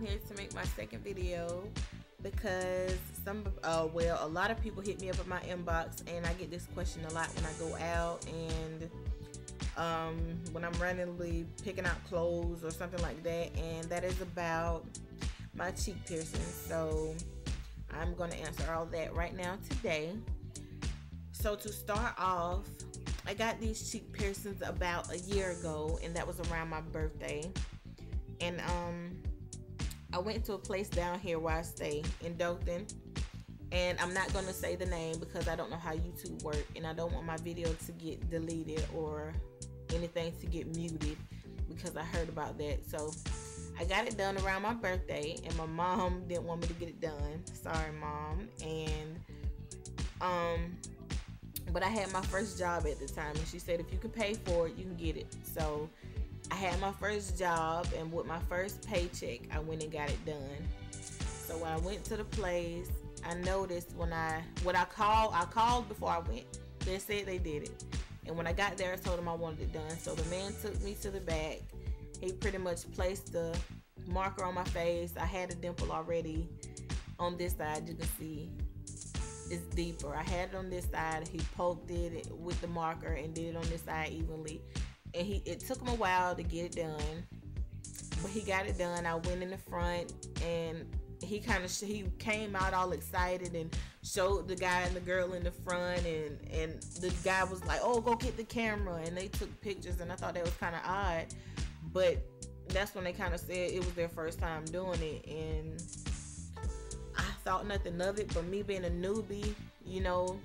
Here to make my second video because some uh well a lot of people hit me up at my inbox and I get this question a lot when I go out and um when I'm randomly picking out clothes or something like that. And that is about my cheek piercings so I'm going to answer all that right now today. So to start off I got these cheek piercings about a year ago and that was around my birthday. And um I went to a place down here where I stay in Dothan and I'm not gonna say the name because I don't know how YouTube work and I don't want my video to get deleted or anything to get muted because I heard about that. So I got it done around my birthday and my mom didn't want me to get it done. Sorry mom. And um but I had my first job at the time and she said if you can pay for it you can get it. So I had my first job and with my first paycheck, I went and got it done. So when I went to the place, I noticed when I what I called, I called before I went. They said they did it. And when I got there, I told them I wanted it done. So the man took me to the back. He pretty much placed the marker on my face. I had a dimple already on this side. You can see it's deeper. I had it on this side. He poked it with the marker and did it on this side evenly and he it took him a while to get it done but he got it done. I went in the front and he kind of he came out all excited and showed the guy and the girl in the front and and the guy was like oh go get the camera. And they took pictures and i thought that was kind of odd but that's when they kind of said it was their first time doing it. And i thought nothing of it but me being a newbie you know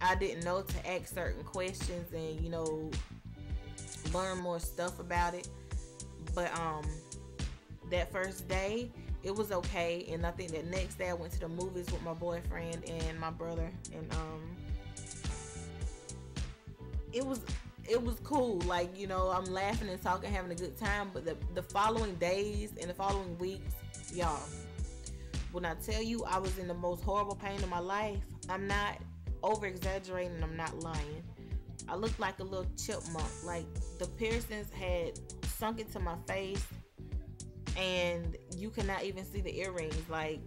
i didn't know to ask certain questions and you know learn more stuff about it. But um that first day it was okay. And I think that next day I went to the movies with my boyfriend and my brother. And um it was it was cool. Like you know I'm laughing and talking having a good time. But the the following days and the following weeks y'all when I tell you I was in the most horrible pain of my life I'm not over exaggerating I'm not lying I looked like a little chipmunk. Like the piercings had sunk into my face and you cannot even see the earrings. Like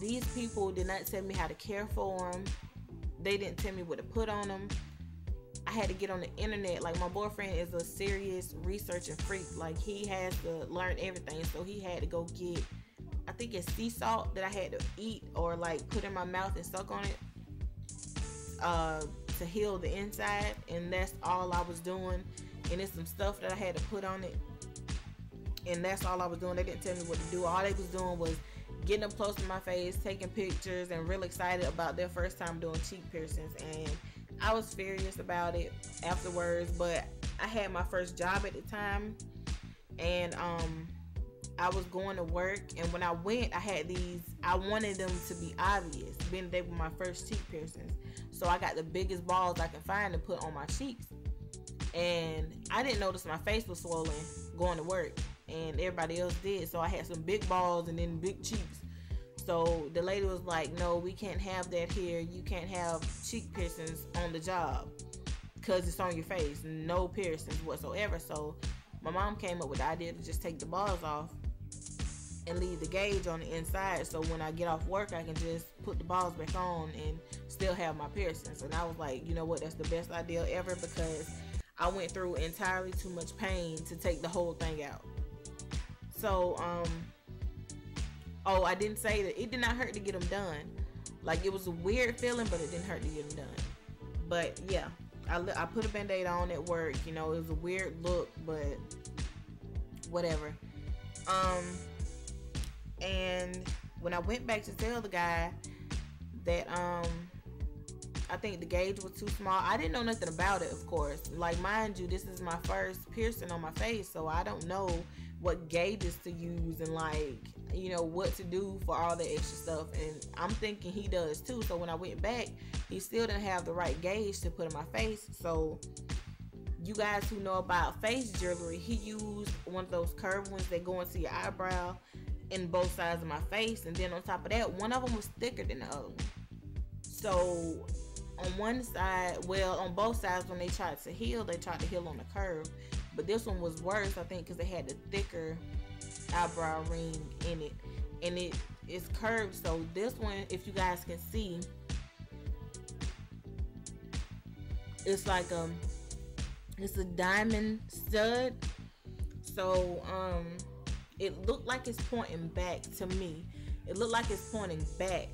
these people did not tell me how to care for them. They didn't tell me what to put on them. I had to get on the internet. Like my boyfriend is a serious researching freak. Like he has to learn everything. So he had to go get I think it's sea salt that I had to eat or like put in my mouth and suck on it. Uh to heal the inside and that's all I was doing. And it's some stuff that I had to put on it. And that's all I was doing. They didn't tell me what to do. All they was doing was getting up close to my face taking pictures and real excited about their first time doing cheek piercings. And I was furious about it afterwards but I had my first job at the time. And um I was going to work and when I went I had these I wanted them to be obvious being they were my first cheek piercings so I got the biggest balls I can find to put on my cheeks. And I didn't notice my face was swollen going to work. And everybody else did. So I had some big balls and then big cheeks. So the lady was like, no, we can't have that here. You can't have cheek piercings on the job because it's on your face. No piercings whatsoever. So my mom came up with the idea to just take the balls off and leave the gauge on the inside. So when I get off work I can just put the balls back on and still have my piercings and I was like you know what? That's the best idea ever because I went through entirely too much pain to take the whole thing out. So um oh I didn't say that. It did not hurt to get them done. Like it was a weird feeling but it didn't hurt to get them done. But yeah I, I put a band-aid on at work. You know it was a weird look but whatever. Um and when I went back to tell the guy that um I think the gauge was too small. I didn't know nothing about it, of course. Like mind you, this is my first piercing on my face, so I don't know what gauges to use and like you know what to do for all the extra stuff. And I'm thinking he does too. So when I went back, he still didn't have the right gauge to put in my face. So you guys who know about face jewelry, he used one of those curved ones that go into your eyebrow in both sides of my face. And then on top of that, one of them was thicker than the other one. So on one side, well, on both sides, when they tried to heal, they tried to heal on the curve. But this one was worse, I think, because they had the thicker eyebrow ring in it and it is curved so this one if you guys can see it's like um, it's a diamond stud so um it looked like it's pointing back to me. It looked like it's pointing back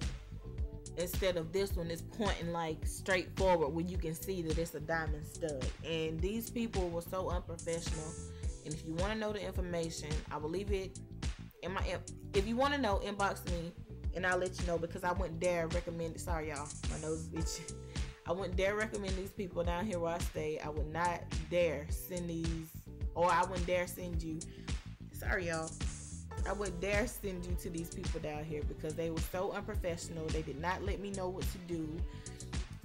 instead of this one. Is pointing like straight forward where you can see that it's a diamond stud. And these people were so unprofessional. And if you want to know the information i will leave it in my if you want to know inbox me and i'll let you know because i wouldn't dare recommend sorry y'all my nose is itching. I wouldn't dare recommend these people down here where i stay. I would not dare send these or i wouldn't dare send you sorry y'all I would dare send you to these people down here because they were so unprofessional. They did not let me know what to do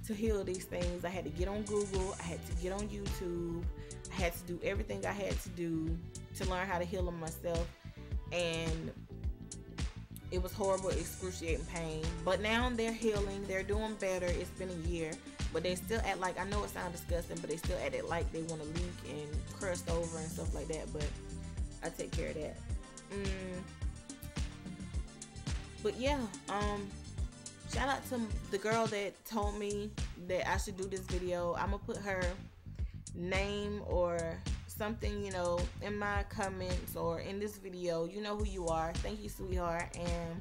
to heal these things. I had to get on Google, I had to get on YouTube, I had to do everything I had to do to learn how to heal them myself. And it was horrible, excruciating pain. But now they're healing, they're doing better. It's been a year, but they still act like I know it sounds disgusting, but they still act it like they want to leak and crust over and stuff like that. But I take care of that. Mm. But yeah, um, shout out to the girl that told me that I should do this video. I'm gonna put her name or something, you know, in my comments or in this video. You know who you are. Thank you, sweetheart. And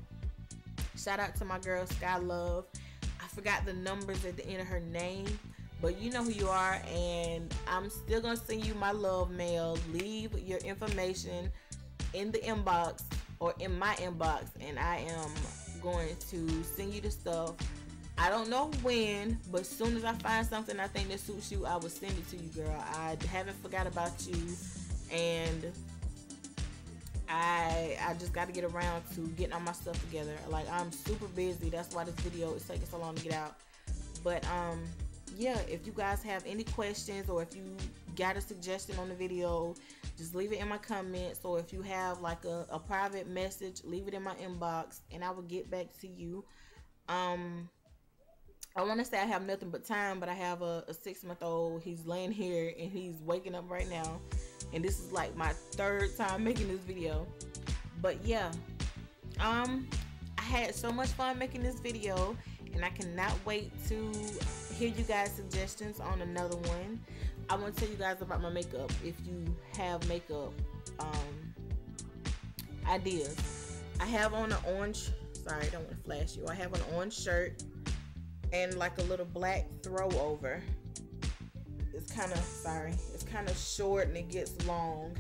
shout out to my girl Sky Love. I forgot the numbers at the end of her name, but you know who you are. And I'm still gonna send you my love mail. Leave your information in the inbox or in my inbox and I am going to send you the stuff. I don't know when, but as soon as I find something I think that suits you, I will send it to you, girl. I haven't forgot about you and I I just got to get around to getting all my stuff together. Like I'm super busy. That's why this video is taking so long to get out. But um yeah, if you guys have any questions or if you got a suggestion on the video, just leave it in my comments. Or if you have like a, a private message, leave it in my inbox and I will get back to you. Um, I want to say I have nothing but time, but I have a, a six month old. He's laying here and he's waking up right now. And this is like my third time making this video. But yeah, um, I had so much fun making this video and I cannot wait to hear you guys suggestions on another one. I want to tell you guys about my makeup if you have makeup um, ideas. I have on an orange, sorry, I don't want to flash you. I have an orange shirt and like a little black throw over. It's kind of, sorry, it's kind of short and it gets long.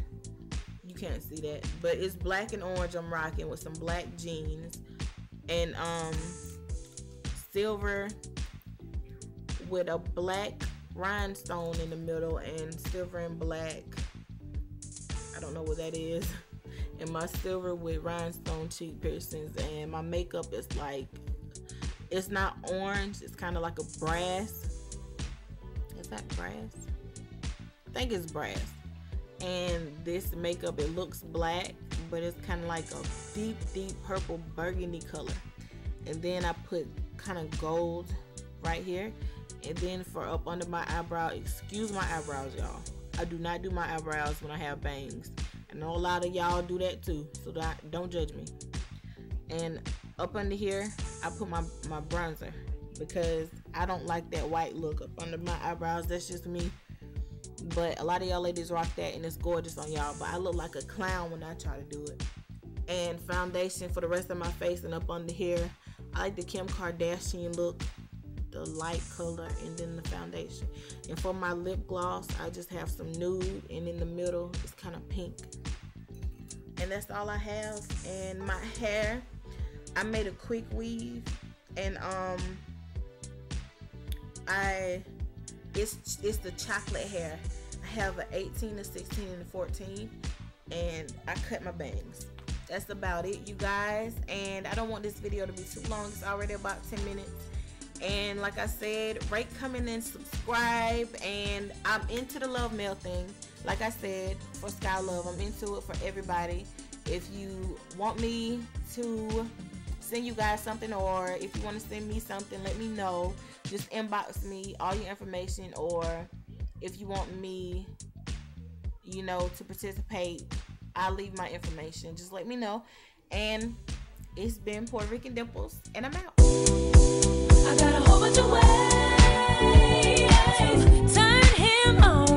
You can't see that, but it's black and orange I'm rocking with some black jeans and um silver with a black rhinestone in the middle and silver and black. I don't know what that is. And my silver with rhinestone cheek piercings and my makeup is like it's not orange, it's kind of like a brass. Is that brass? I think it's brass. And this makeup it looks black, but it's kind of like a deep, deep purple burgundy color. And then I put kind of gold right here and then for up under my eyebrow excuse my eyebrows y'all. I do not do my eyebrows when i have bangs. I know a lot of y'all do that too so don't judge me. And up under here i put my my bronzer because i don't like that white look up under my eyebrows. That's just me. But a lot of y'all ladies rock that and it's gorgeous on y'all but i look like a clown when i try to do it. And foundation for the rest of my face and up under here i like the kim kardashian look the light color and then the foundation. And for my lip gloss, I just have some nude and in the middle it's kind of pink. And that's all I have. And my hair, I made a quick weave and um I it's it's the chocolate hair. I have an 18, a 16, and a 14 and I cut my bangs. That's about it, you guys. And I don't want this video to be too long. It's already about 10 minutes and like I said, rate, comment, and subscribe. And I'm into the love mail thing. Like I said, for Sky Love, I'm into it for everybody. If you want me to send you guys something, or if you want to send me something, let me know. Just inbox me all your information, or if you want me, you know, to participate I'll leave my information. Just let me know. And it's been Puerto Rican Dimples, and I'm out. I got a whole bunch of ways. Turn him on.